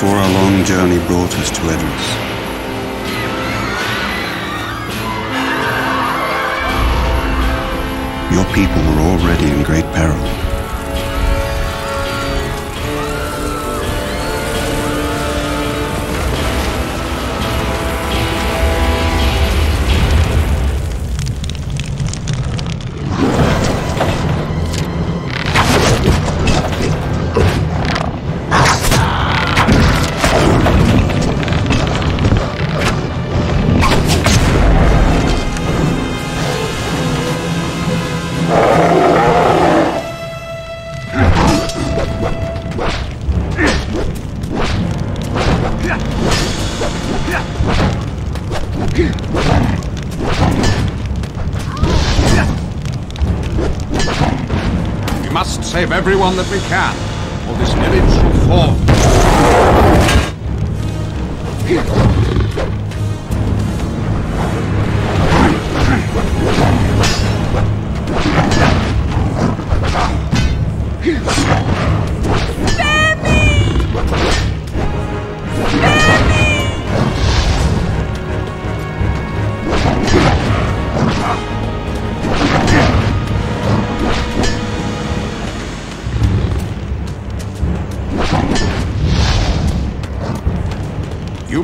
before our long journey brought us to Edoras. Your people were already in great peril. Everyone that we can,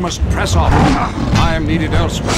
must press on. I am needed elsewhere.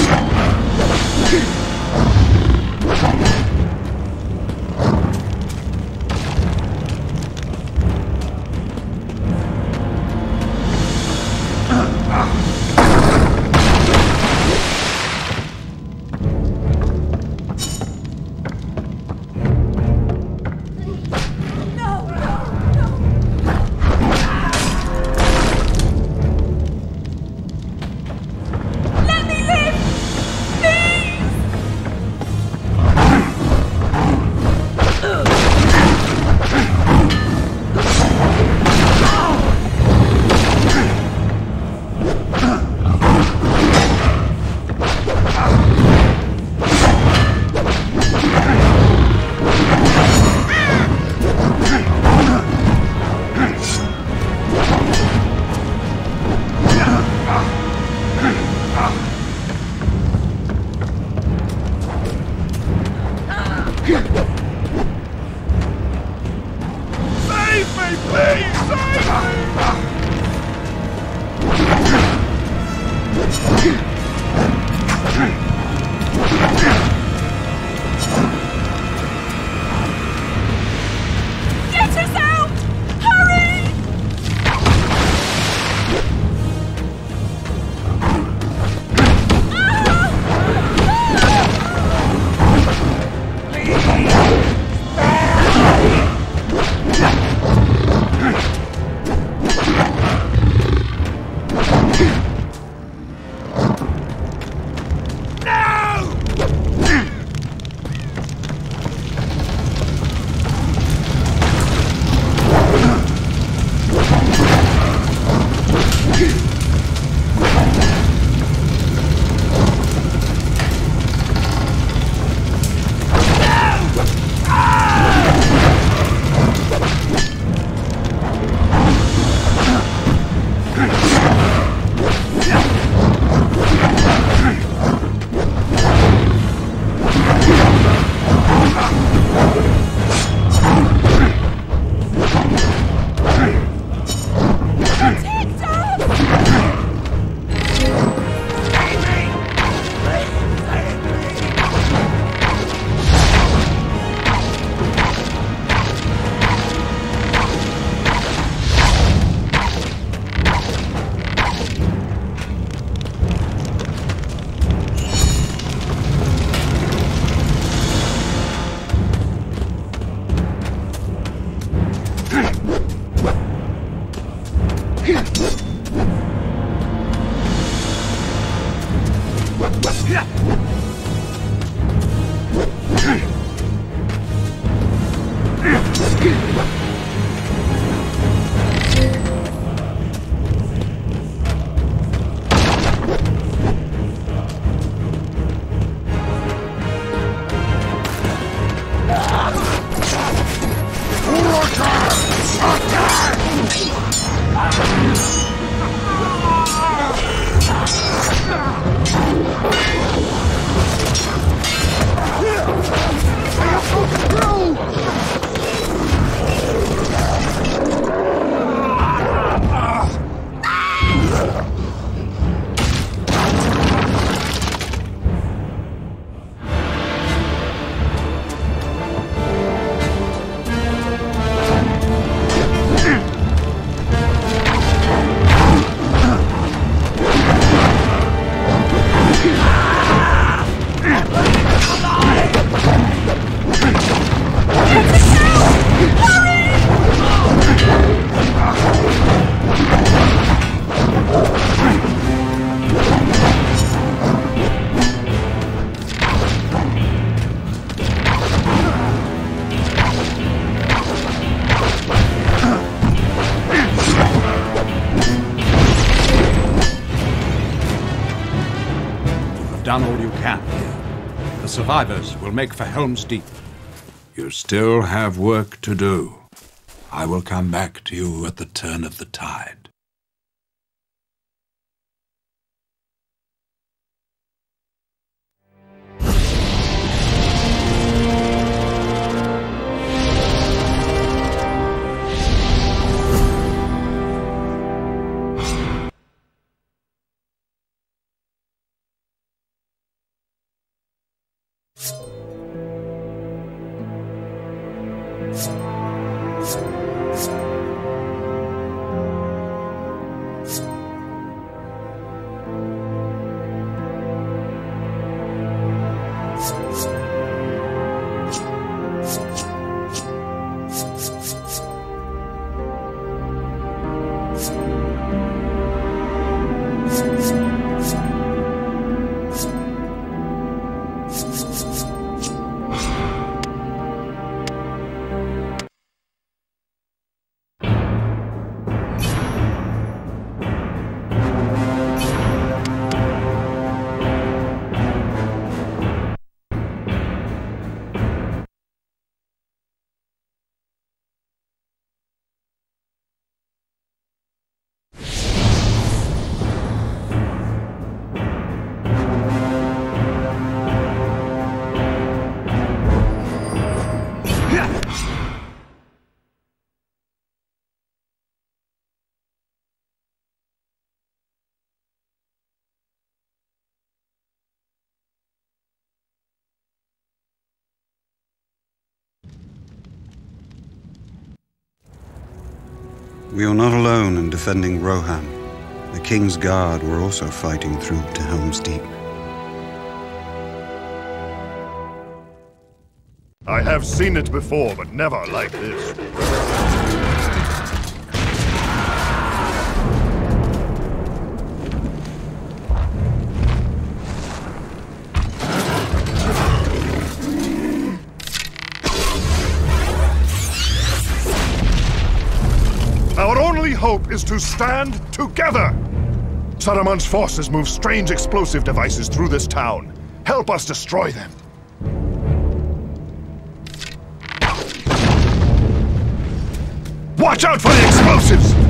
Survivors will make for Helm's Deep. You still have work to do. I will come back to you at the turn of the We are not alone in defending Rohan. The King's Guard were also fighting through to Helm's Deep. I have seen it before, but never like this. Is to stand together! Saruman's forces move strange explosive devices through this town. Help us destroy them. Watch out for the explosives!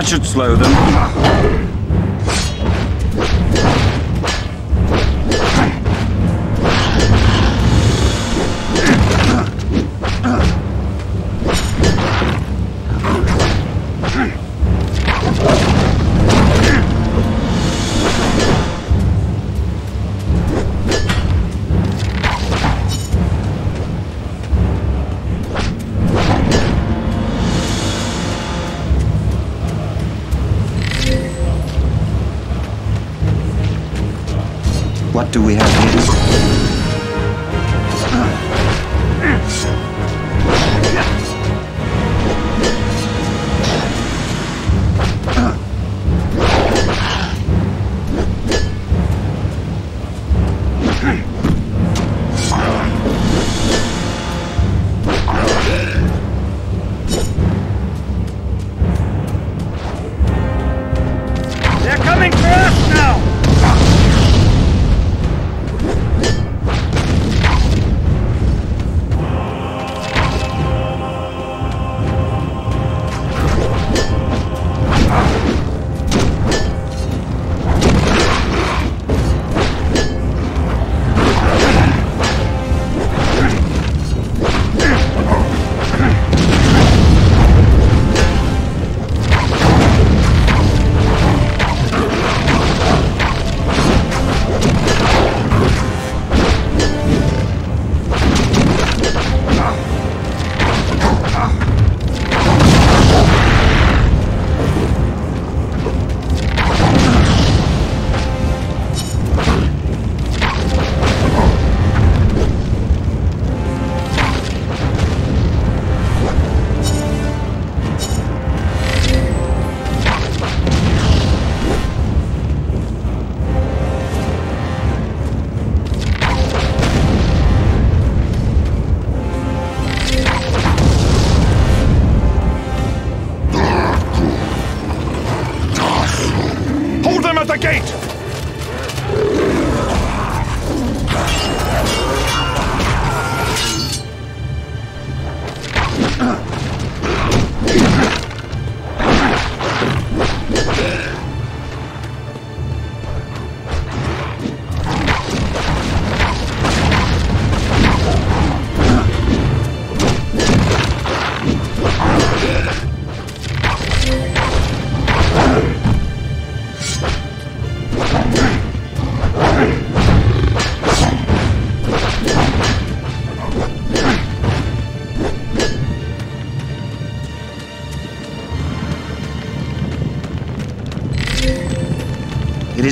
That should slow them.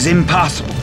Impossible.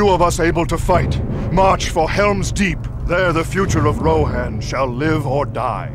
Few of us able to fight, march for Helm's Deep. There the future of Rohan shall live or die.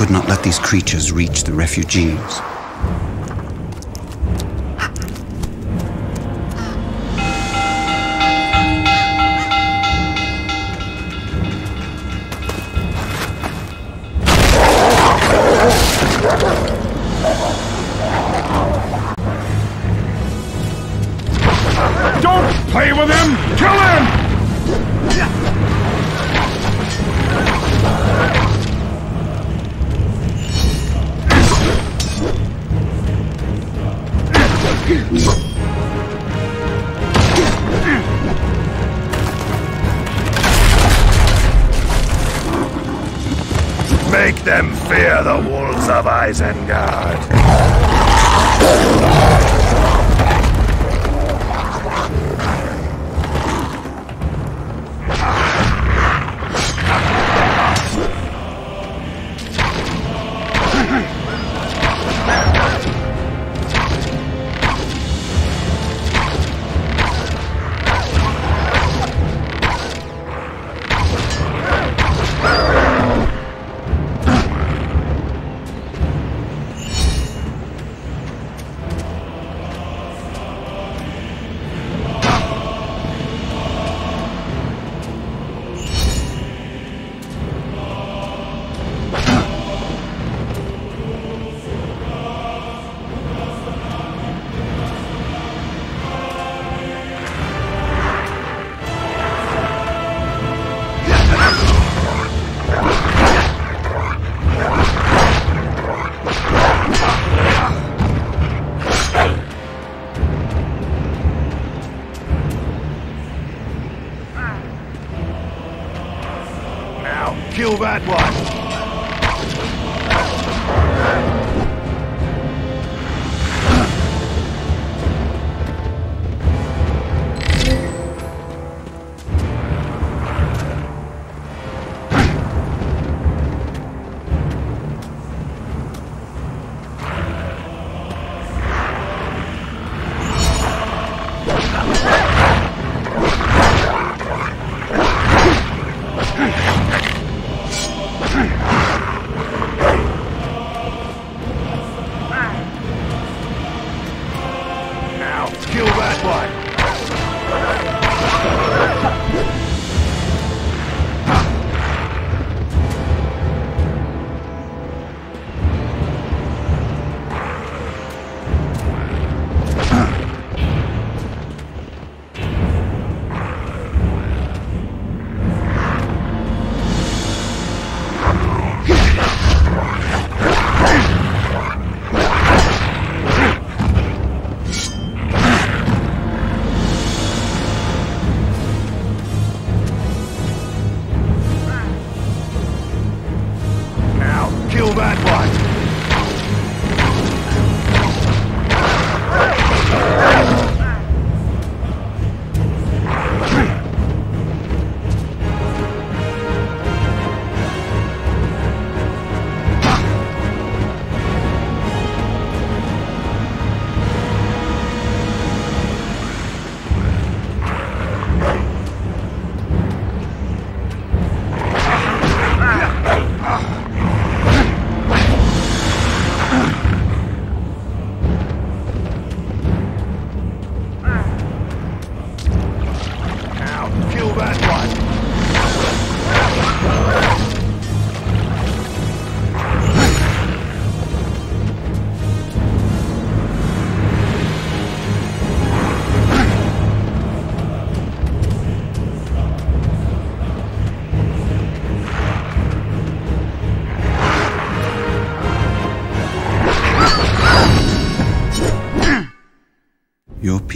Could not let these creatures reach the refugees.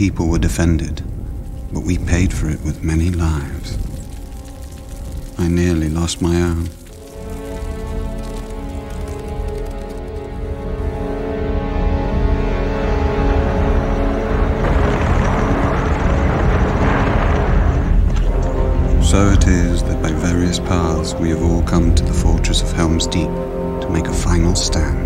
People were defended, but we paid for it with many lives. I nearly lost my own. So it is that by various paths we have all come to the fortress of Helm's Deep to make a final stand.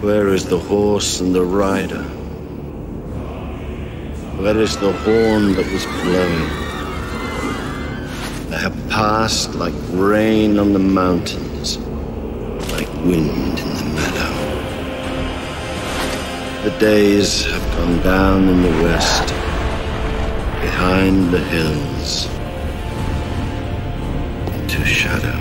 Where is the horse and the rider? Where is the horn that was blowing? They have passed like rain on the mountains, like wind in the meadow. The days have gone down in the west, behind the hills, into shadow.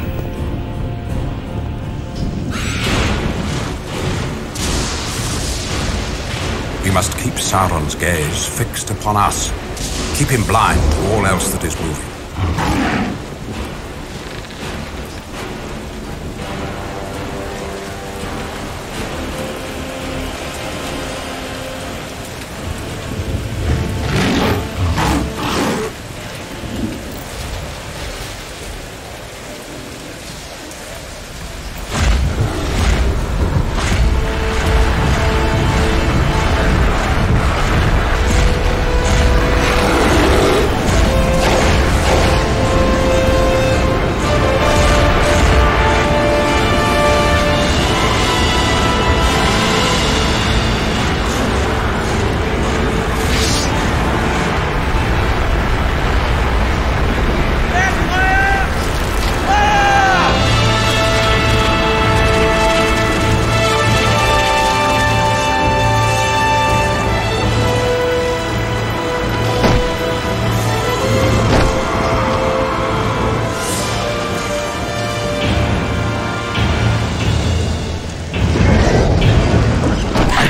We must keep Sauron's gaze fixed upon us. Keep him blind to all else that is moving.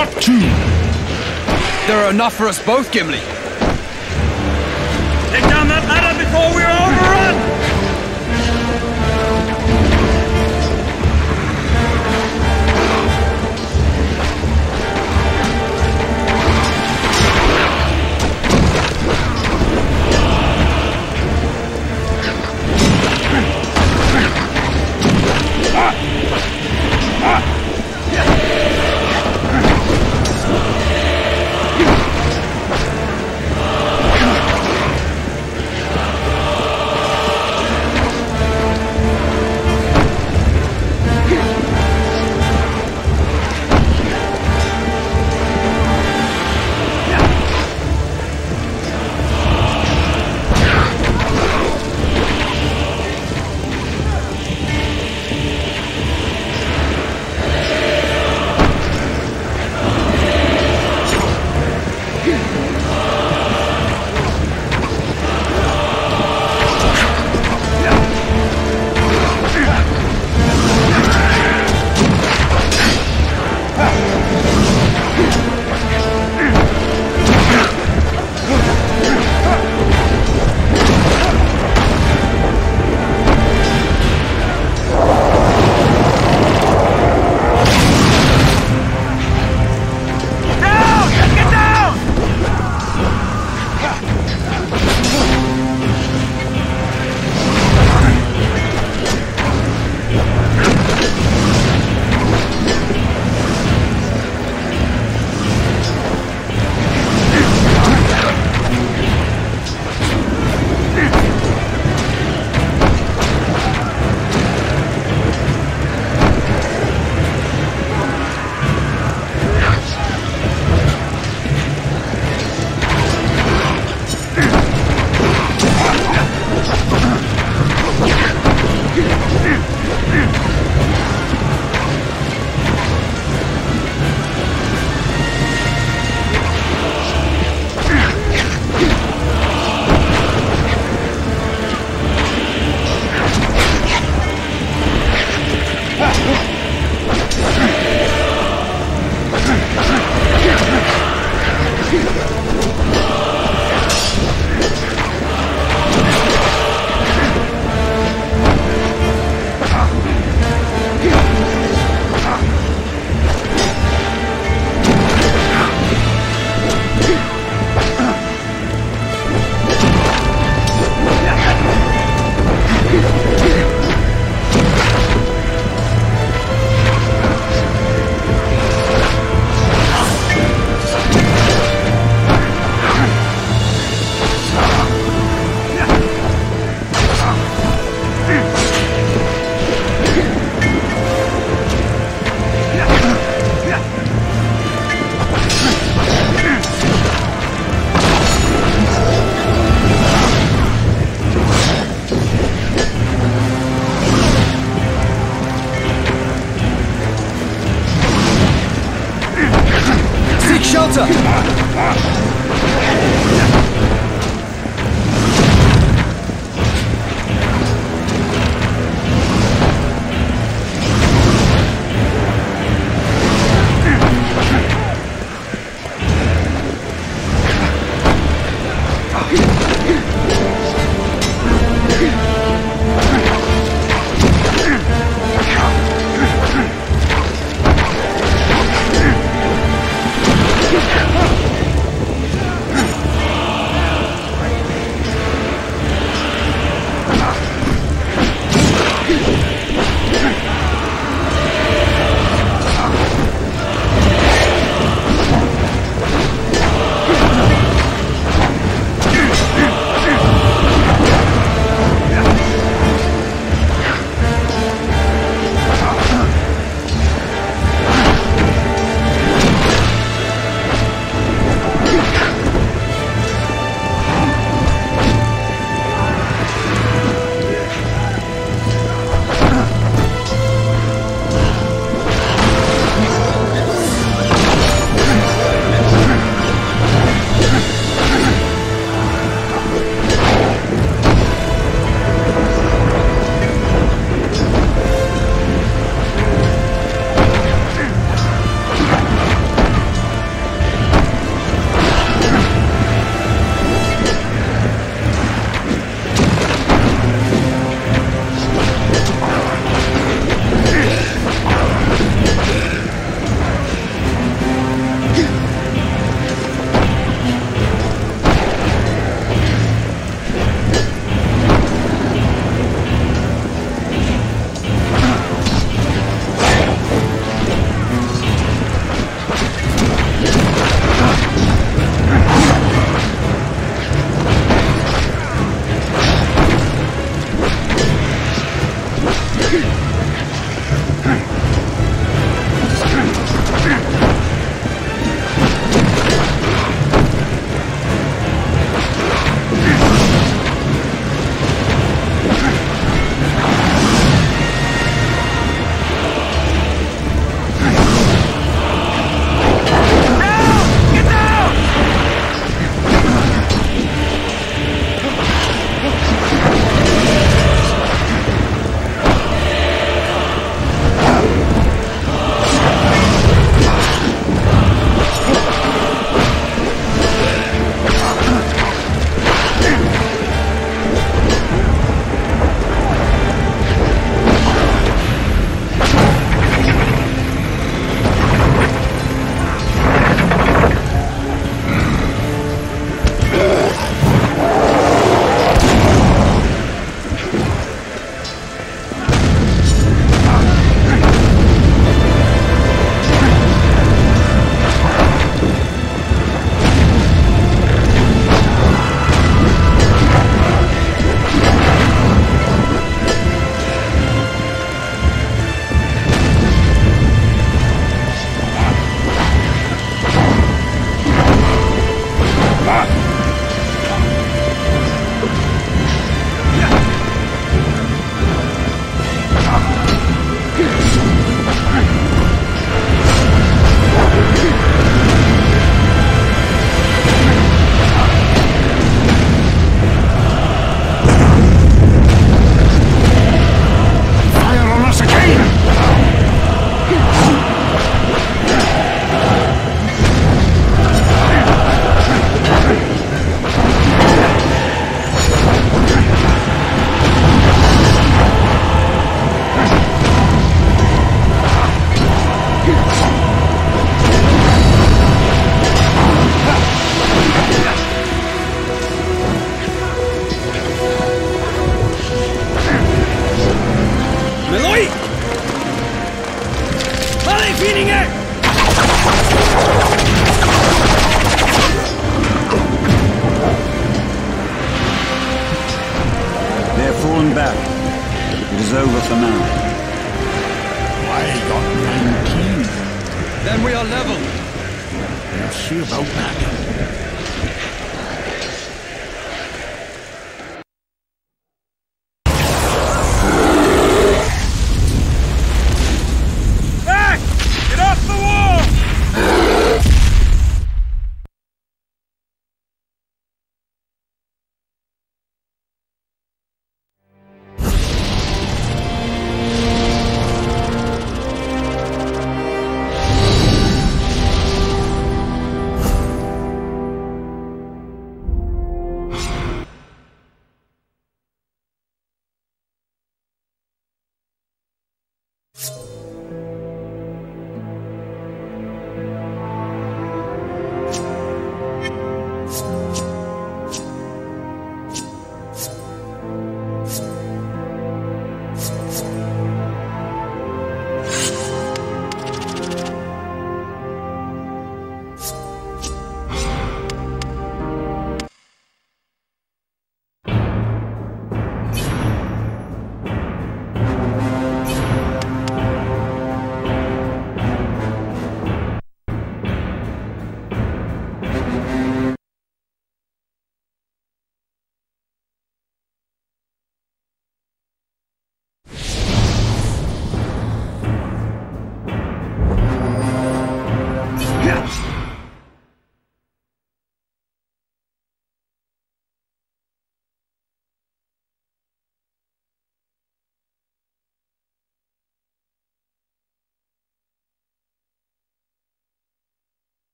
I got two. There are enough for us both, Gimli. Take down that ladder before we're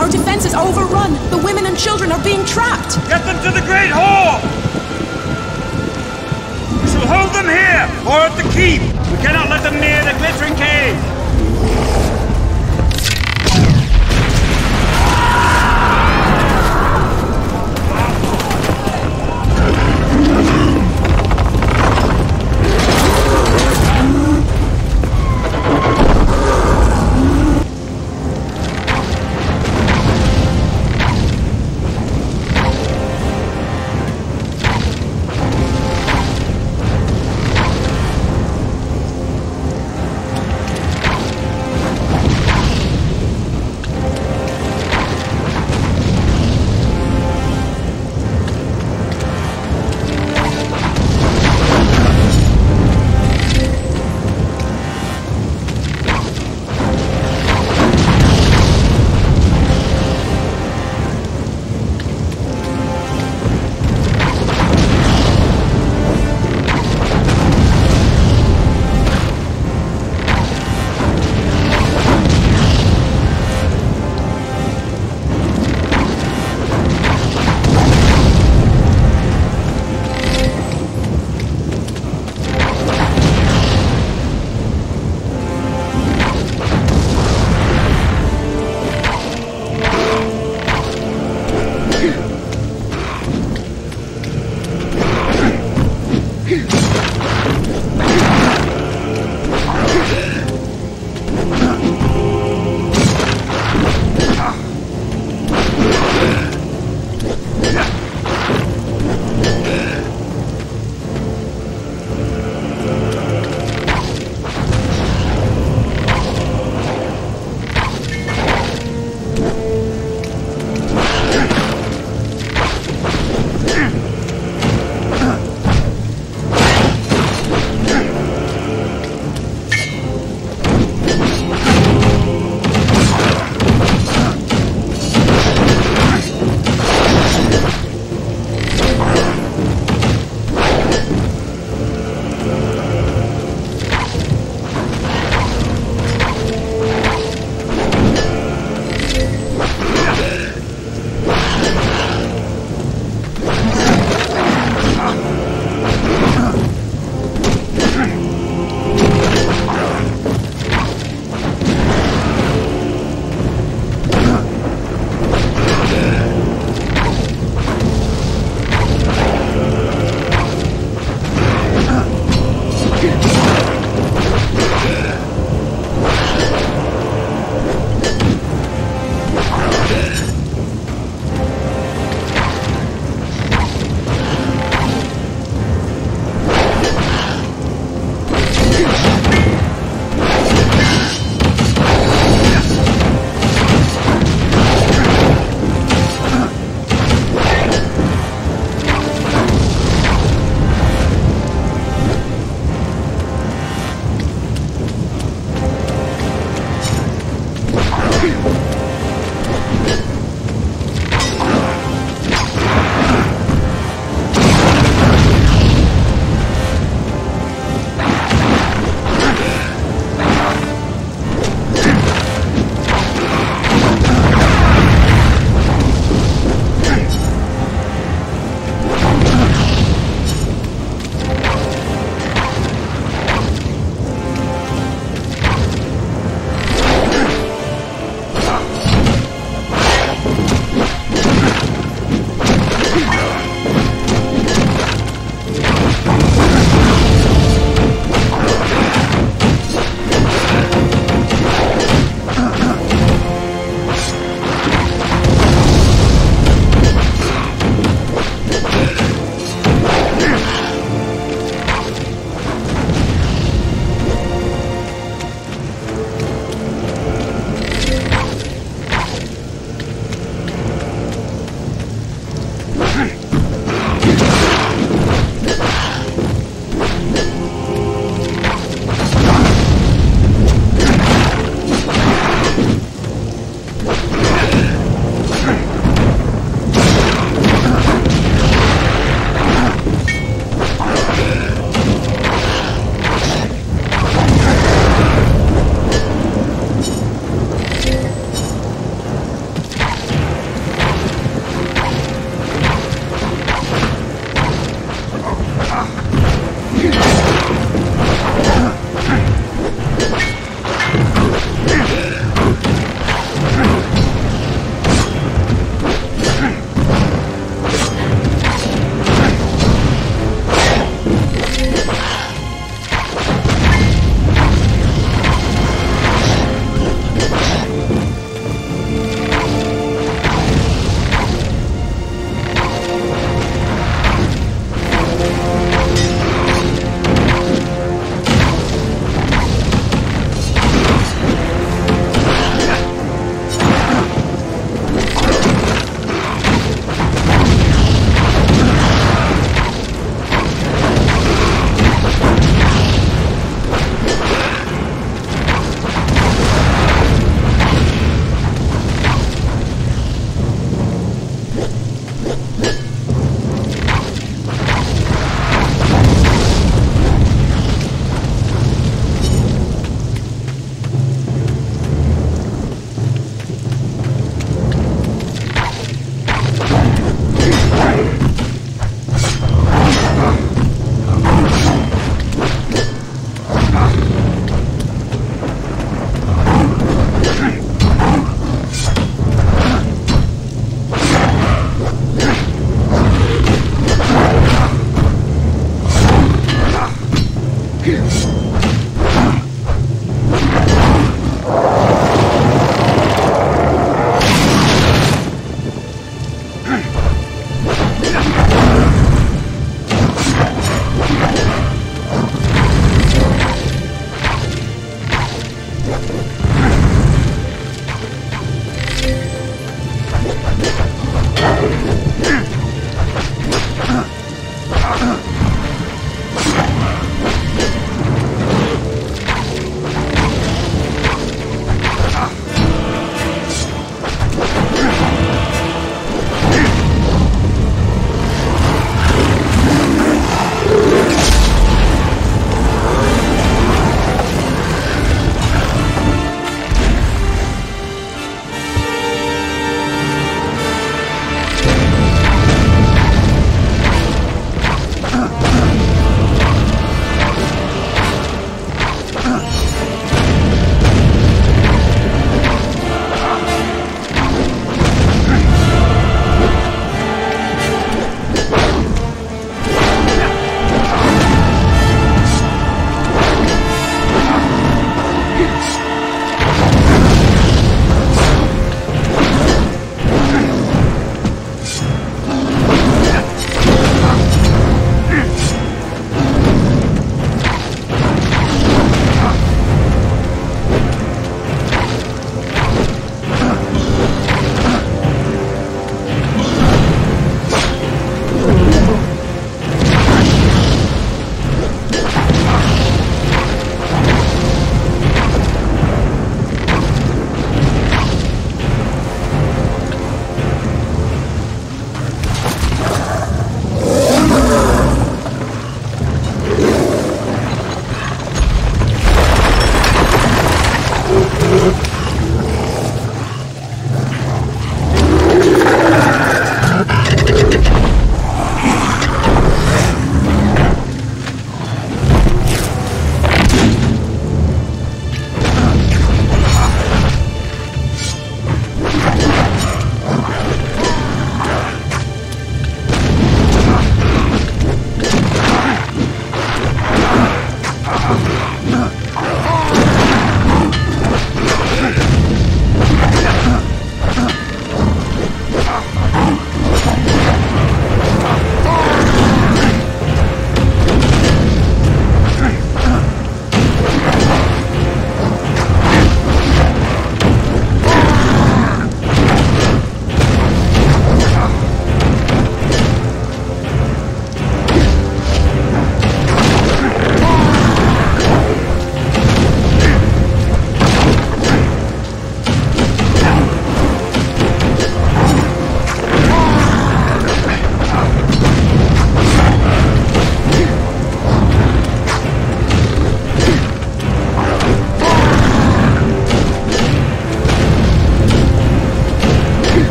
Our defenses are overrun. The women and children are being trapped. Get them to the Great Hall! We shall hold them here, or at the keep. We cannot let them near the glittering cave.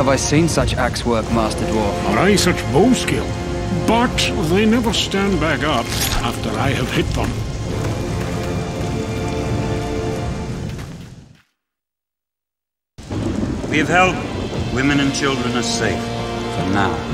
Have I seen such axe work, Master Dwarf. Or I such bow skill. But they never stand back up after I have hit them. We have held them. Women and children are safe. For now.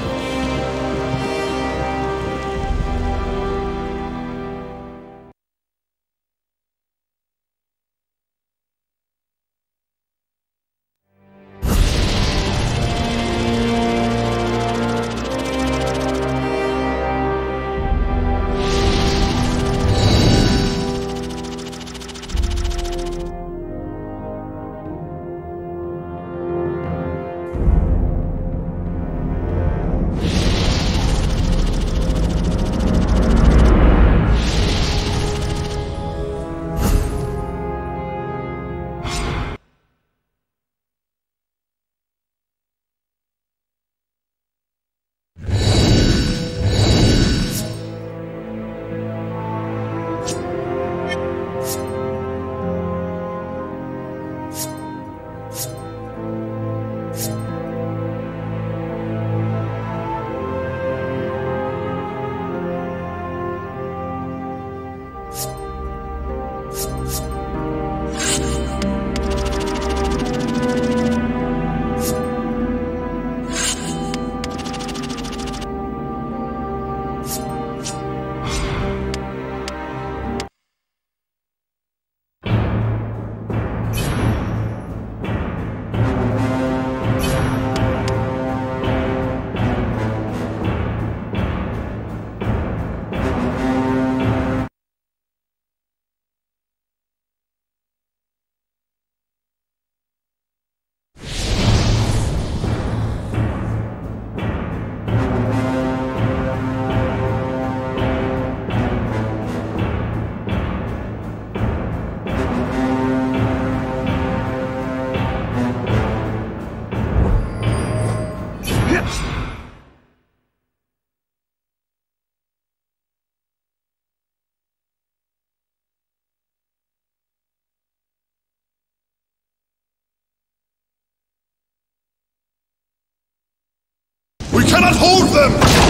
Cannot hold them!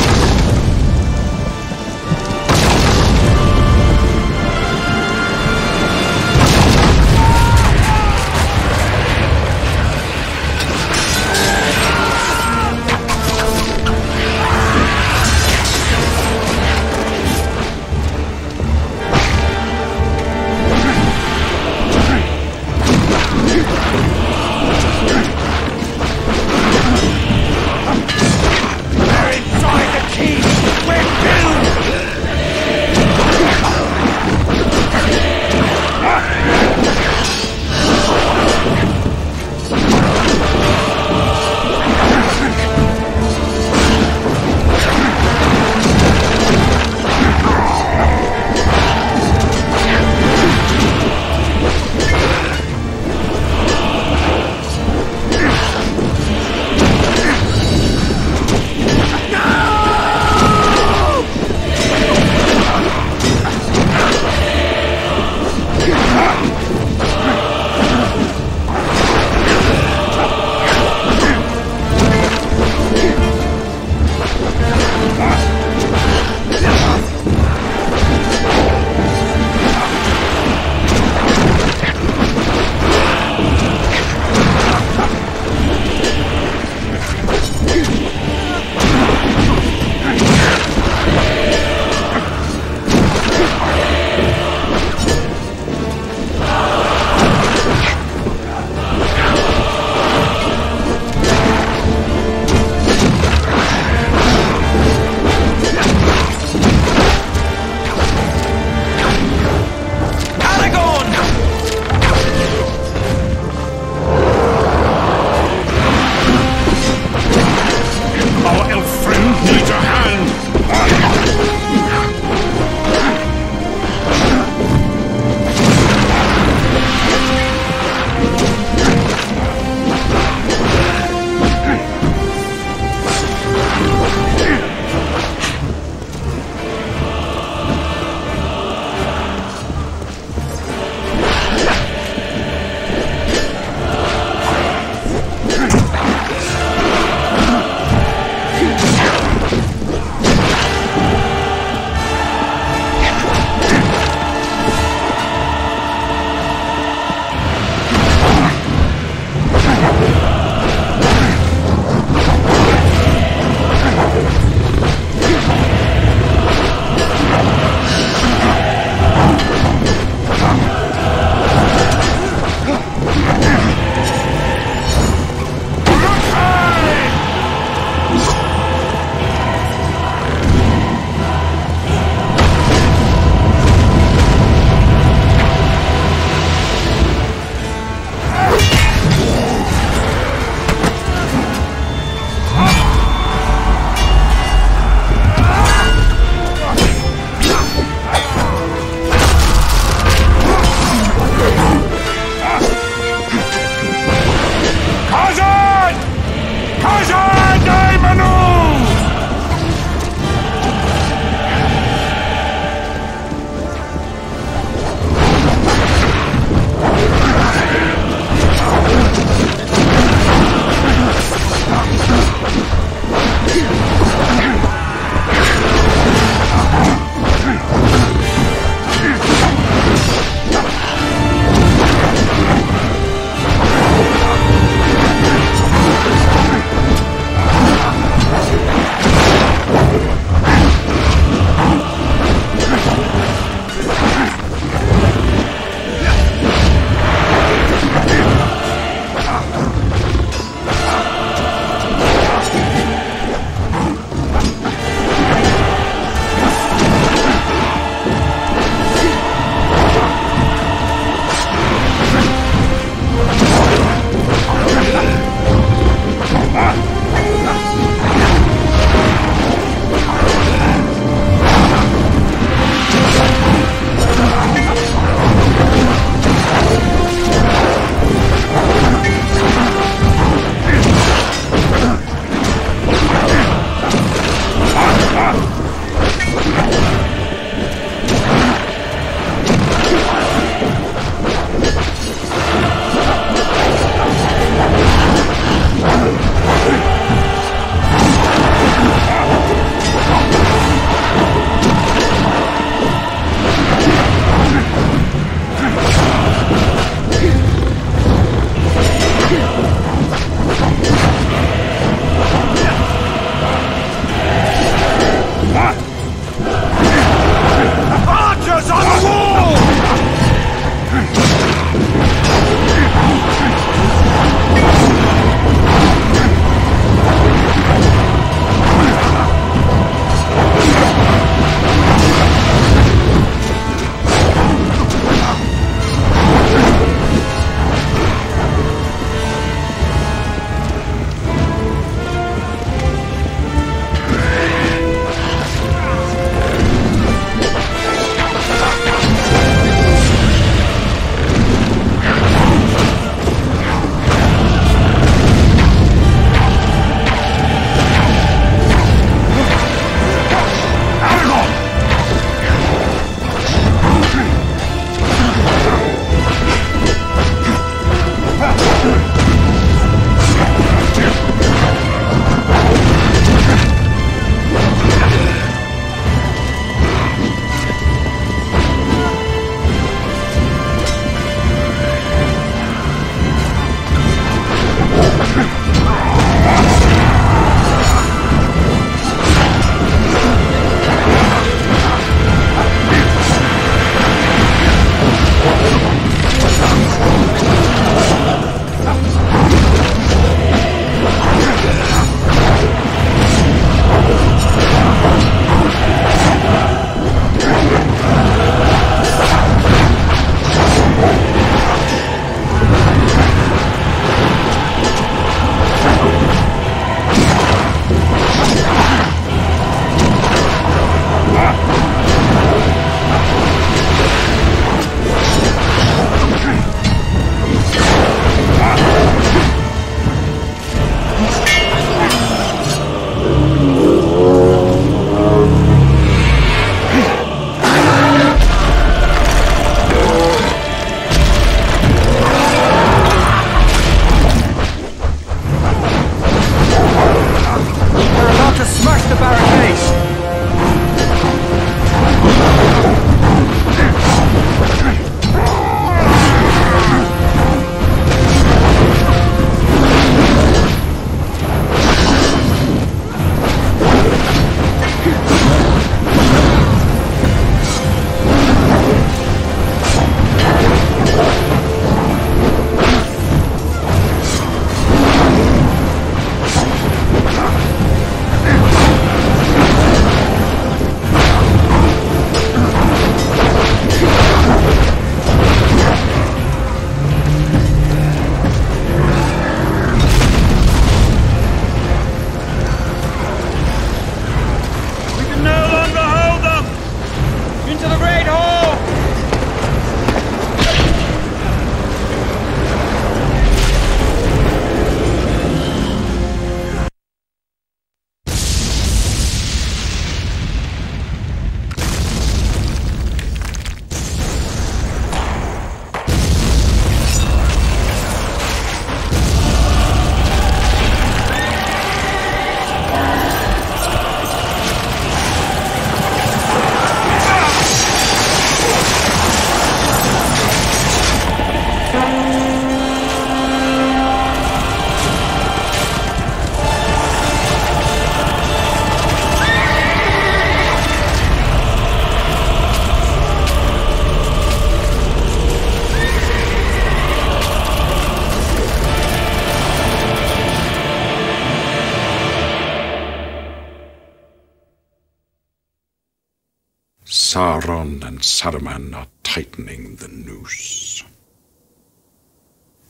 Saruman are tightening the noose.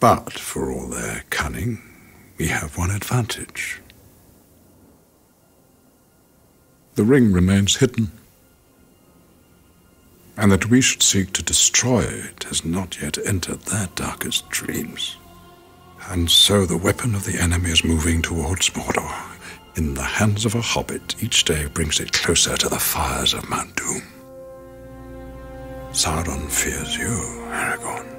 But for all their cunning, we have one advantage. The ring remains hidden, and that we should seek to destroy it has not yet entered their darkest dreams. And so the weapon of the enemy is moving towards Mordor. In the hands of a hobbit, each day brings it closer to the fires of Mount Doom. Sauron fears you, Aragorn.